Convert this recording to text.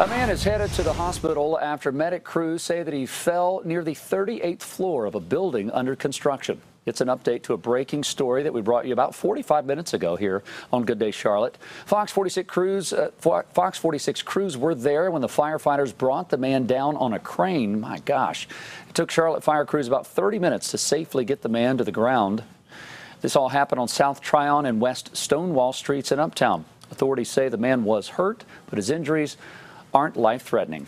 A man is headed to the hospital after medic crews say that he fell near the 38th floor of a building under construction. It's an update to a breaking story that we brought you about 45 minutes ago here on Good Day Charlotte. Fox 46 crews, uh, Fox 46 crews were there when the firefighters brought the man down on a crane. My gosh, it took Charlotte fire crews about 30 minutes to safely get the man to the ground. This all happened on South Tryon and West Stonewall Streets in Uptown. Authorities say the man was hurt, but his injuries aren't life threatening.